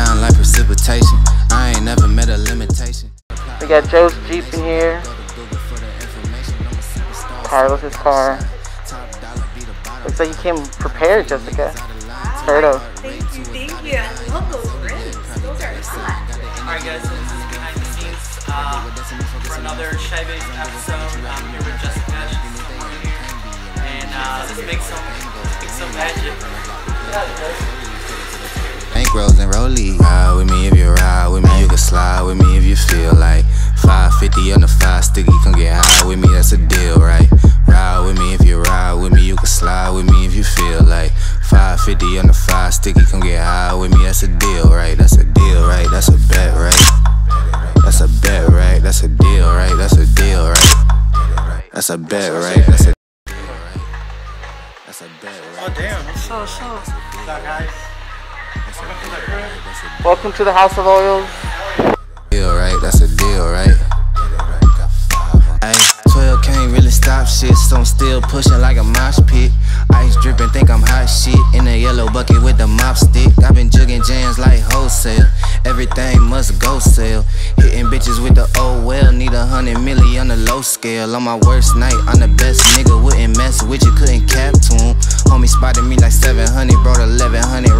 Hey, coming down like precipitation. I ain't never met a limitation. We got Joe's Jeep in here. Carlos's car. Looks like you came prepared, Jessica. Turtle. Thank you, thank you. I love those rims. Those are hot. Alright guys, so this is behind the scenes uh, for another Chi Babes episode. I'm here with Jessica, she's over here. And uh, let's make some, make some magic. Yeah, Jessica. Bankrolls and rollie. Ride with me if you ride with me, you can slide with me if you feel like 550 on the five sticky, come get high with me, that's a deal, right? Ride with me if you ride with me, you can slide with me if you feel like 550 on the five sticky, come get high with me, that's a deal, right? That's a deal, right? That's a bet, right? That's a bet, right? That's a deal, right? That's a deal, right? That's a bet, right? That's a That's a bet, right? Oh damn, what's So, so. up guys? Welcome to the House of Oils. deal, right? That's a deal, right? Ay, 12 can't really stop shit, so I'm still pushing like a mosh pit. Ice dripping, think I'm hot shit. In a yellow bucket with the mop stick. I've been jugging jams like wholesale. Everything must go sell. Hitting bitches with the oh well. Need a hundred milli on the low scale. On my worst night, I'm the best nigga. Wouldn't mess with you, couldn't cap to him. Homie spotted me like 700, brought 1100